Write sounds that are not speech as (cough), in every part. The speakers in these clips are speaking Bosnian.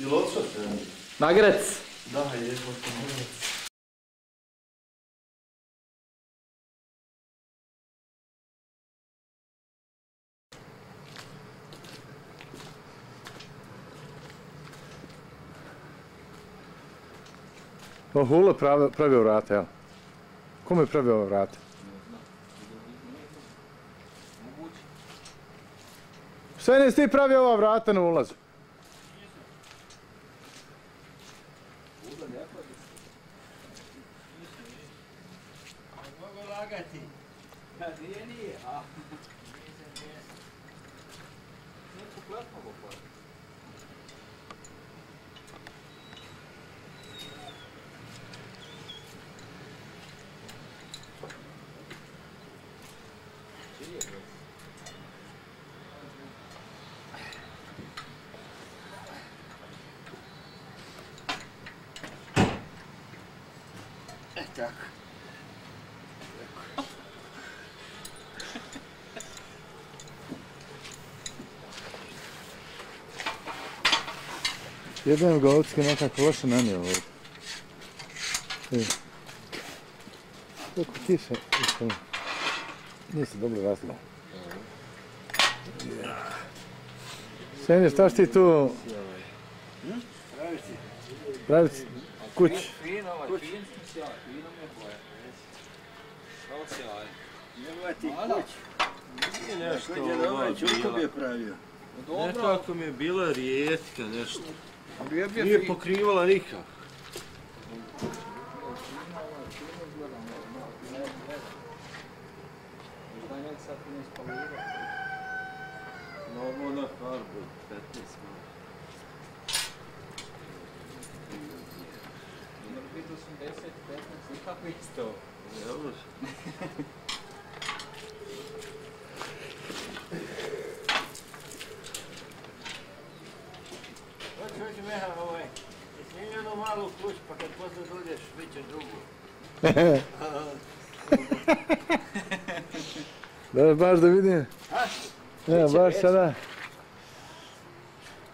Ili odsad se? Magrec. Da, je, možda O, Hula pravi, pravio vrata, jel? Kome je pravio ova vrata? Sve nisi ti pravio ova vrata na ulazu? Da, nije, nije. A. Neku klepno go E tako. Jedan Govocki nekako loše nanio ovdje. E. Kako ti se, isto, nisi dobro razgledao. Senje, šta si ti tu Praviš ti? praviti kuć? Fino, ovaj, fin sjaj, fino mi je boja. Pravo sjaj. Nema ti Mada. kuć. Nije nešto Kuć je dobro, ova čurko bi je pravio. Dobro, Nekako mi je bila rijetka nešto. Nije pokrivala nikak. não na farbu, 15 minuta. Vidio sam 10, 15, ipak isto. Ne, posle dođeš, bit će drugu. Da, baš da vidim. Ja, Fiće, baš sada.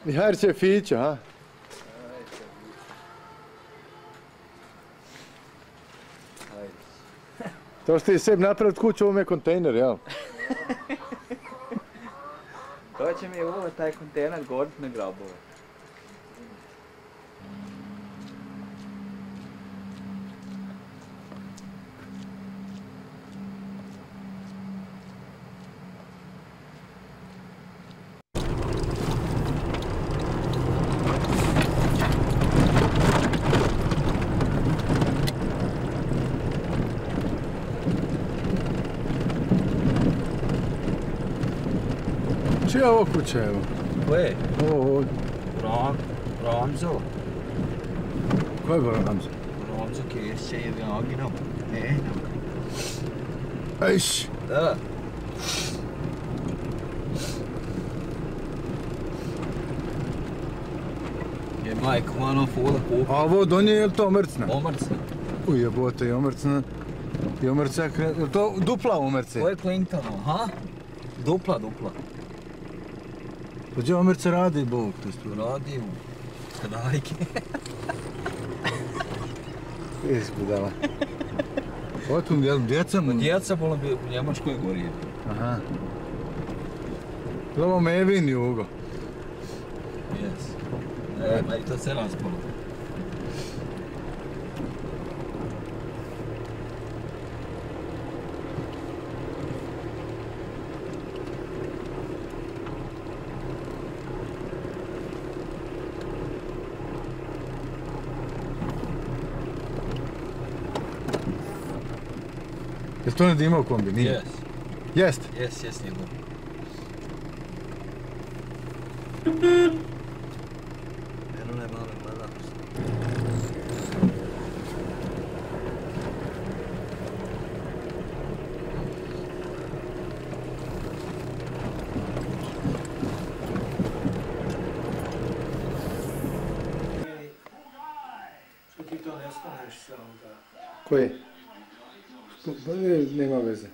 Mihajr će fićo, ha? To što ti sebi napraviti kuću, ovo je kontejner, jel? To će mi ovo taj kontejner godit na grabove. Ce au cu ce au? Băi. Oh, oh. Ron, Ronzo. Qual é o Ronzo? Ronzo que esse aí é o Ogno. É, não. Eish. Ah. E mai, cum am fost cu? Avo, doni el to omrcna. Omrcna. Uje, bote, je omrcna. Je omrcna, to dupla omrce. Ovo je Clinton, ha? Dupla, dupla. Pa gdje omrce radi, Bog, to isto. Radi u Kadajke. (laughs) Jes, budala. Otum, jel, djeca mu? Djeca bola bi u Njemačkoj gori. Aha. Ovo Mevin, Jugo. Yes. E, ma i to se raspalo. Jel to ne dima u kombi? Nije. Yes. Jest. Yes, yes, nije dobro. Ne malo gleda. Onda? Koji? Pa ne, nema veze.